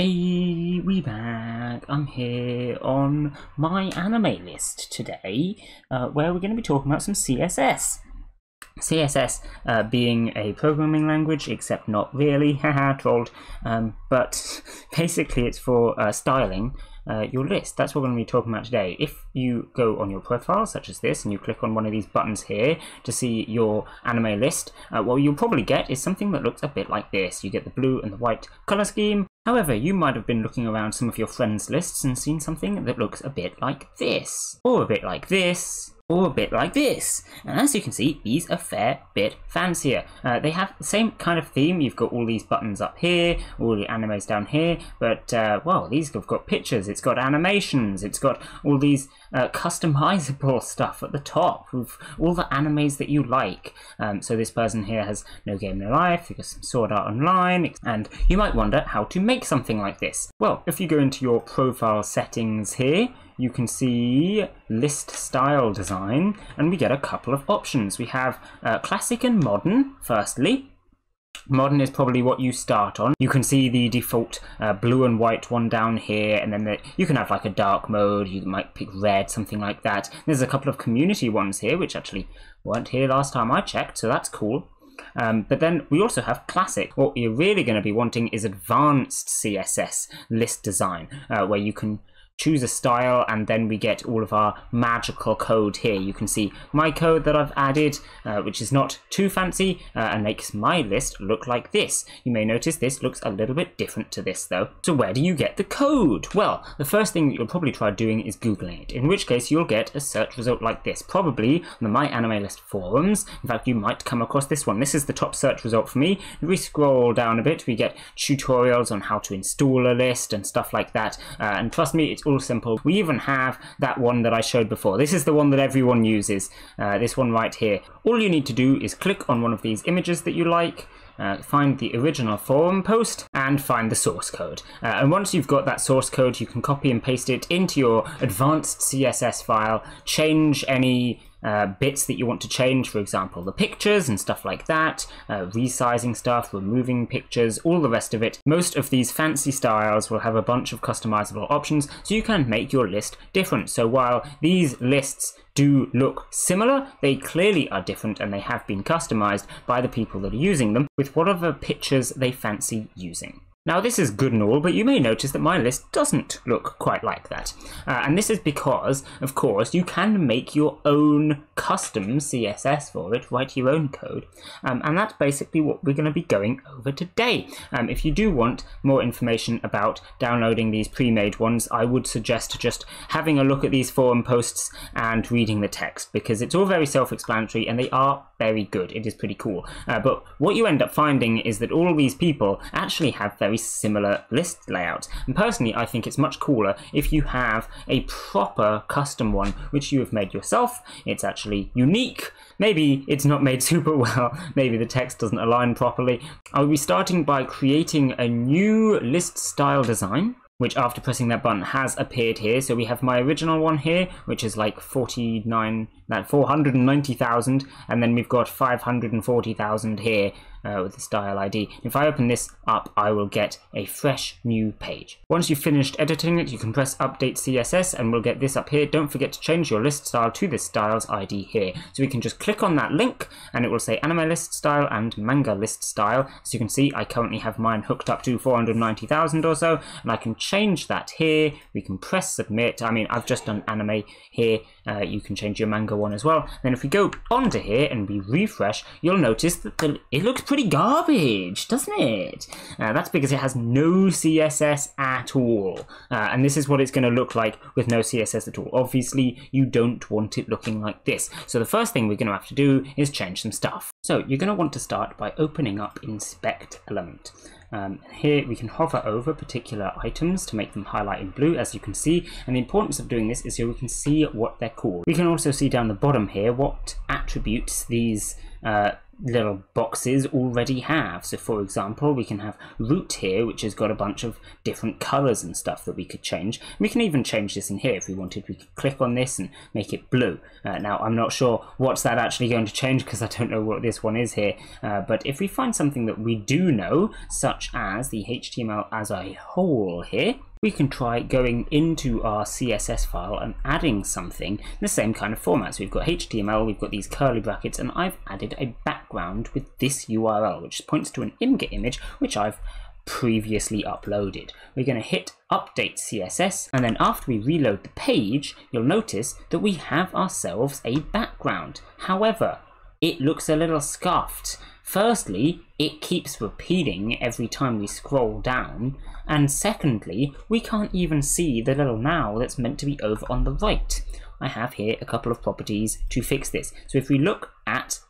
Hey, we back. I'm here on my anime list today, uh, where we're going to be talking about some CSS. CSS uh, being a programming language, except not really, haha, trolled. Um, but basically, it's for uh, styling uh, your list. That's what we're going to be talking about today. If you go on your profile, such as this, and you click on one of these buttons here to see your anime list, uh, what you'll probably get is something that looks a bit like this. You get the blue and the white color scheme. However, you might have been looking around some of your friends' lists and seen something that looks a bit like this, or a bit like this, or a bit like this. And as you can see, these are a fair bit fancier. Uh, they have the same kind of theme. You've got all these buttons up here, all the animes down here, but, uh, well, these have got pictures, it's got animations, it's got all these uh, customizable stuff at the top with all the animes that you like. Um, so this person here has No Game No Life, you've got some Sword Art Online, and you might wonder how to make something like this. Well, if you go into your profile settings here, you can see list style design and we get a couple of options. We have uh, classic and modern, firstly. Modern is probably what you start on. You can see the default uh, blue and white one down here, and then the, you can have like a dark mode, you might pick red, something like that. There's a couple of community ones here, which actually weren't here last time I checked, so that's cool. Um, but then we also have classic. What you're really going to be wanting is advanced CSS list design, uh, where you can choose a style and then we get all of our magical code here. You can see my code that I've added, uh, which is not too fancy uh, and makes my list look like this. You may notice this looks a little bit different to this though. So where do you get the code? Well, the first thing that you'll probably try doing is Googling it, in which case you'll get a search result like this, probably on the My Anime List forums. In fact, you might come across this one. This is the top search result for me. If we scroll down a bit, we get tutorials on how to install a list and stuff like that. Uh, and trust me, it's all simple. We even have that one that I showed before. This is the one that everyone uses, uh, this one right here. All you need to do is click on one of these images that you like, uh, find the original forum post and find the source code. Uh, and once you've got that source code, you can copy and paste it into your advanced CSS file, change any uh, bits that you want to change, for example, the pictures and stuff like that, uh, resizing stuff, removing pictures, all the rest of it. Most of these fancy styles will have a bunch of customizable options, so you can make your list different. So while these lists do look similar, they clearly are different and they have been customized by the people that are using them with whatever pictures they fancy using. Now this is good and all, but you may notice that my list doesn't look quite like that. Uh, and this is because, of course, you can make your own custom CSS for it, write your own code. Um, and that's basically what we're going to be going over today. Um, if you do want more information about downloading these pre-made ones, I would suggest just having a look at these forum posts and reading the text, because it's all very self-explanatory and they are very good. It is pretty cool. Uh, but what you end up finding is that all these people actually have very similar list layout. And personally, I think it's much cooler if you have a proper custom one, which you have made yourself. It's actually unique. Maybe it's not made super well. Maybe the text doesn't align properly. I'll be starting by creating a new list style design which after pressing that button has appeared here. So we have my original one here, which is like 49, that 490,000, and then we've got 540,000 here uh, with the style ID. If I open this up, I will get a fresh new page. Once you've finished editing it, you can press update CSS and we'll get this up here. Don't forget to change your list style to this styles ID here. So we can just click on that link and it will say anime list style and manga list style. So you can see I currently have mine hooked up to 490,000 or so and I can change that here. We can press submit. I mean, I've just done anime here. Uh, you can change your manga one as well. Then if we go onto here and we refresh, you'll notice that the, it looks pretty garbage, doesn't it? Uh, that's because it has no CSS at all. Uh, and this is what it's going to look like with no CSS at all. Obviously, you don't want it looking like this. So the first thing we're going to have to do is change some stuff. So you're going to want to start by opening up Inspect Element. Um, here we can hover over particular items to make them highlight in blue as you can see and the importance of doing this is so we can see what they're called. We can also see down the bottom here what attributes these uh, little boxes already have. So for example, we can have root here, which has got a bunch of different colors and stuff that we could change. We can even change this in here if we wanted. We could click on this and make it blue. Uh, now, I'm not sure what's that actually going to change because I don't know what this one is here. Uh, but if we find something that we do know, such as the HTML as a whole here, we can try going into our CSS file and adding something in the same kind of format. So we've got HTML, we've got these curly brackets, and I've added a background with this URL, which points to an Imgur image, which I've previously uploaded. We're going to hit update CSS and then after we reload the page you'll notice that we have ourselves a background. However, it looks a little scuffed. Firstly, it keeps repeating every time we scroll down, and secondly, we can't even see the little now that's meant to be over on the right. I have here a couple of properties to fix this. So if we look at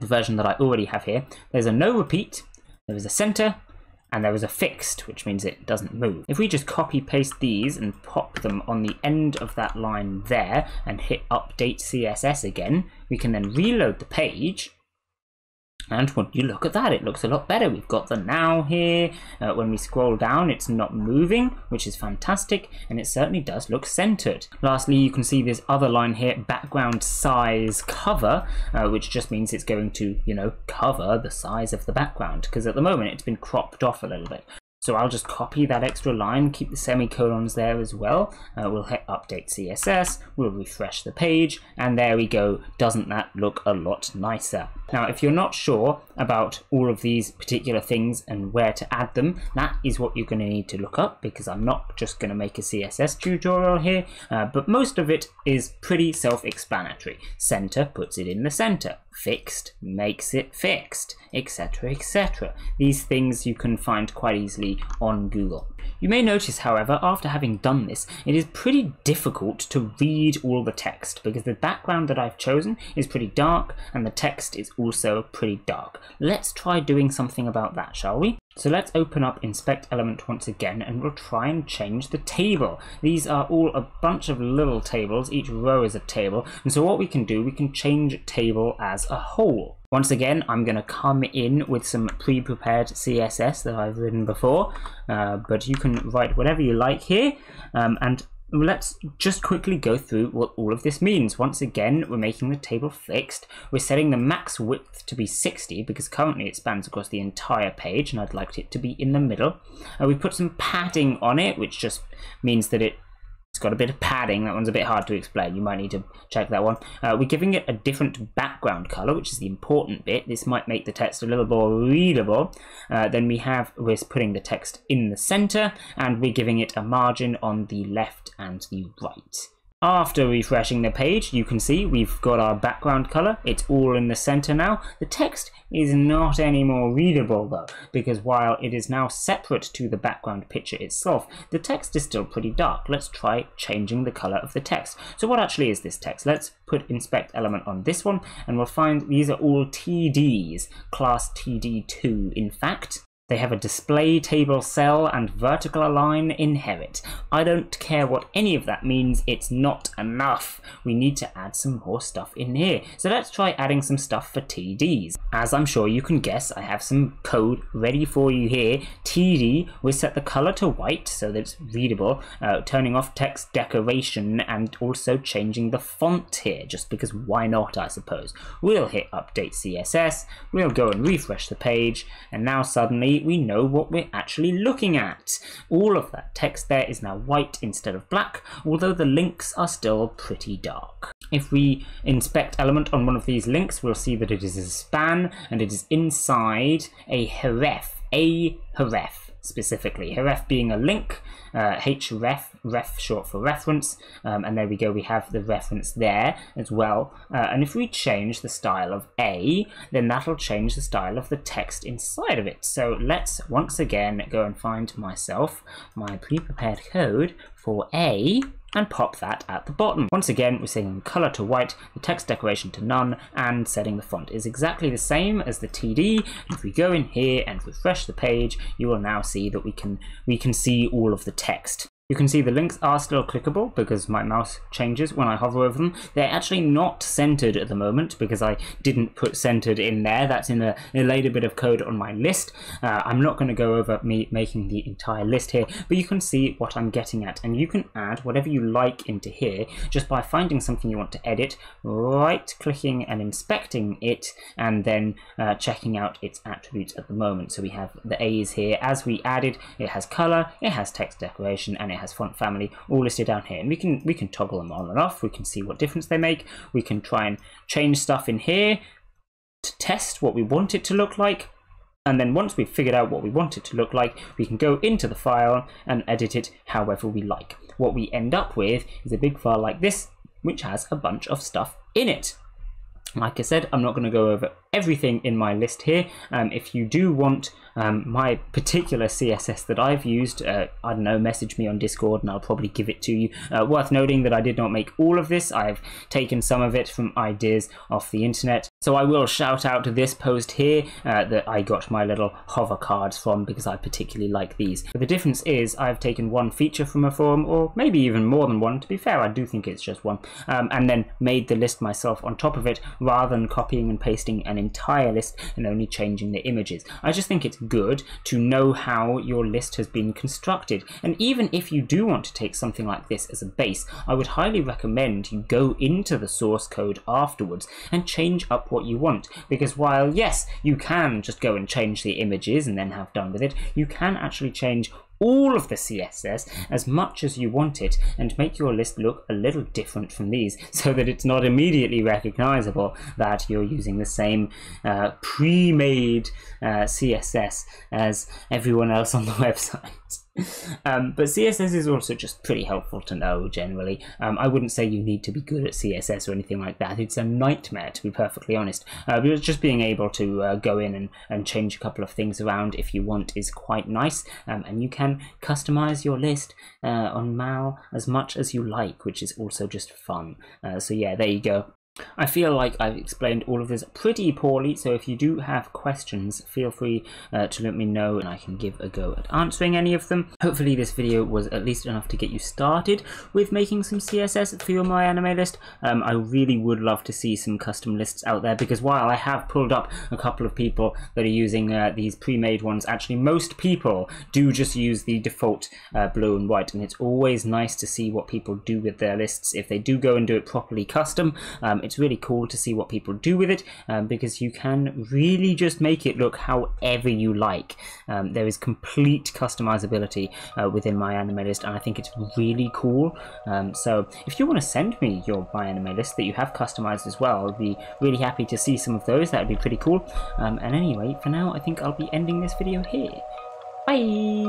the version that I already have here, there's a no repeat, there is a center, and there is a fixed, which means it doesn't move. If we just copy paste these and pop them on the end of that line there and hit update CSS again, we can then reload the page and when you look at that, it looks a lot better. We've got the now here. Uh, when we scroll down, it's not moving, which is fantastic, and it certainly does look centered. Lastly, you can see this other line here, background size cover, uh, which just means it's going to, you know, cover the size of the background, because at the moment it's been cropped off a little bit. So I'll just copy that extra line, keep the semicolons there as well. Uh, we'll hit update CSS, we'll refresh the page, and there we go. Doesn't that look a lot nicer? Now, if you're not sure about all of these particular things and where to add them, that is what you're going to need to look up because I'm not just going to make a CSS tutorial here, uh, but most of it is pretty self-explanatory. Center puts it in the center, fixed makes it fixed, etc, etc. These things you can find quite easily on Google. You may notice, however, after having done this, it is pretty difficult to read all the text because the background that I've chosen is pretty dark and the text is also pretty dark. Let's try doing something about that, shall we? So let's open up inspect element once again and we'll try and change the table. These are all a bunch of little tables, each row is a table, and so what we can do, we can change table as a whole. Once again, I'm going to come in with some pre-prepared CSS that I've written before, uh, but you can write whatever you like here, um, and let's just quickly go through what all of this means. Once again, we're making the table fixed. We're setting the max width to be 60 because currently it spans across the entire page and I'd like it to be in the middle. We put some padding on it, which just means that it it's got a bit of padding. That one's a bit hard to explain. You might need to check that one. Uh, we're giving it a different background color, which is the important bit. This might make the text a little more readable. Uh, then we have, we're putting the text in the center, and we're giving it a margin on the left and the right. After refreshing the page, you can see we've got our background color. It's all in the center now. The text is not any more readable though, because while it is now separate to the background picture itself, the text is still pretty dark. Let's try changing the color of the text. So what actually is this text? Let's put inspect element on this one, and we'll find these are all TDs, class TD2 in fact. They have a display table cell and vertical align inherit. I don't care what any of that means, it's not enough. We need to add some more stuff in here. So let's try adding some stuff for TDs. As I'm sure you can guess, I have some code ready for you here. TD, we set the color to white so that it's readable, uh, turning off text decoration and also changing the font here, just because why not, I suppose. We'll hit update CSS, we'll go and refresh the page, and now suddenly we know what we're actually looking at. All of that text there is now white instead of black, although the links are still pretty dark. If we inspect element on one of these links, we'll see that it is a span and it is inside a href, a href specifically. href being a link, uh, href, ref short for reference, um, and there we go, we have the reference there as well. Uh, and if we change the style of A, then that'll change the style of the text inside of it. So let's once again go and find myself my pre-prepared code for A and pop that at the bottom. Once again, we're setting color to white, the text decoration to none, and setting the font is exactly the same as the TD. If we go in here and refresh the page, you will now see that we can we can see all of the text. You can see the links are still clickable because my mouse changes when I hover over them. They're actually not centered at the moment because I didn't put centered in there. That's in a, a later bit of code on my list. Uh, I'm not going to go over me making the entire list here, but you can see what I'm getting at. And you can add whatever you like into here just by finding something you want to edit, right clicking and inspecting it, and then uh, checking out its attributes at the moment. So we have the A's here. As we added, it has color, it has text decoration, and it has font family all listed down here. And we can we can toggle them on and off. We can see what difference they make. We can try and change stuff in here to test what we want it to look like. And then once we've figured out what we want it to look like we can go into the file and edit it however we like. What we end up with is a big file like this which has a bunch of stuff in it. Like I said, I'm not going to go over everything in my list here. Um, if you do want um, my particular CSS that I've used, uh, I don't know, message me on Discord and I'll probably give it to you. Uh, worth noting that I did not make all of this. I've taken some of it from ideas off the internet. So I will shout out to this post here uh, that I got my little hover cards from because I particularly like these. But the difference is I've taken one feature from a forum, or maybe even more than one. To be fair, I do think it's just one, um, and then made the list myself on top of it rather than copying and pasting an entire list and only changing the images. I just think it's good to know how your list has been constructed. And even if you do want to take something like this as a base, I would highly recommend you go into the source code afterwards and change up what you want. Because while, yes, you can just go and change the images and then have done with it, you can actually change all of the CSS as much as you want it and make your list look a little different from these so that it's not immediately recognizable that you're using the same uh, pre-made uh, CSS as everyone else on the website. Um, but CSS is also just pretty helpful to know generally. Um, I wouldn't say you need to be good at CSS or anything like that. It's a nightmare to be perfectly honest. Uh, but just being able to uh, go in and, and change a couple of things around if you want is quite nice. Um, and you can customize your list uh, on MAL as much as you like, which is also just fun. Uh, so yeah, there you go. I feel like I've explained all of this pretty poorly, so if you do have questions, feel free uh, to let me know and I can give a go at answering any of them. Hopefully this video was at least enough to get you started with making some CSS for your My Anime list. Um, I really would love to see some custom lists out there because while I have pulled up a couple of people that are using uh, these pre-made ones, actually most people do just use the default uh, blue and white and it's always nice to see what people do with their lists. If they do go and do it properly custom, um, it's really cool to see what people do with it um, because you can really just make it look however you like. Um, there is complete customizability uh, within my anime list, and I think it's really cool. Um, so if you want to send me your my anime list that you have customized as well, I'd be really happy to see some of those. That would be pretty cool. Um, and anyway, for now, I think I'll be ending this video here. Bye!